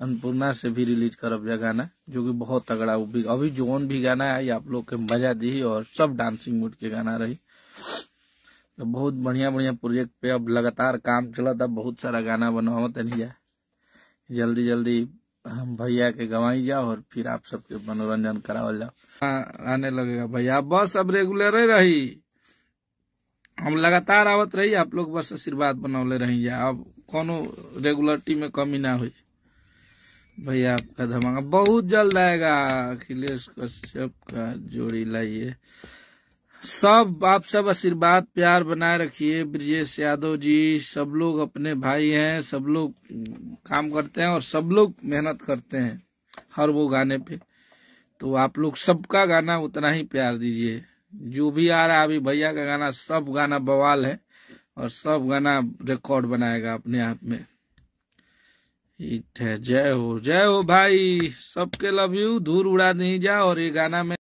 अन्नपूर्णा से भी रिलीज़ करब जा गाना जो कि बहुत तगड़ा भी अभी जोन भी गाना है आप लोग के मज़ा दी और सब डांसिंग मूड के गाना रही। तो बहुत बढ़िया बढ़िया प्रोजेक्ट पे अब लगातार काम चला था बहुत सारा गाना बनावत नहीं जा जल्दी जल्दी हम भैया के गवाई जाओ और फिर आप सबके मनोरंजन करावल जाओ। हाँ, आने लगेगा भैया। बस अब रेगुलर रही। हम लगातार आवत रही आप लोग बस आशीर्वाद बनौले रही जा। अब कोनो रेगुलरिटी में कमी ना हुई। भैया आपका धमाका बहुत जल्द आएगा, अखिलेश कश्यप का जोड़ी लाइए। सब, आप सब आशीर्वाद, प्यार बनाए रखिए। ब्रजेश यादव जी, सब लोग अपने भाई हैं, सब लोग काम करते हैं और सब लोग मेहनत करते हैं हर वो गाने पे। तो आप लोग सबका गाना उतना ही प्यार दीजिए। जो भी आ रहा है, अभी भैया का गाना, सब गाना बवाल है और सब गाना रिकॉर्ड बनाएगा अपने आप में। जय हो जय हो भाई। सबके लव यू दूर उड़ा नहीं जा और ये गाना में